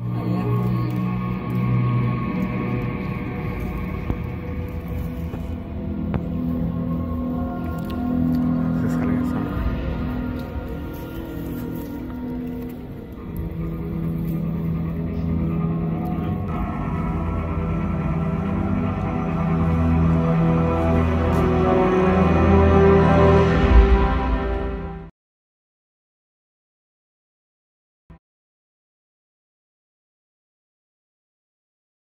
Yeah.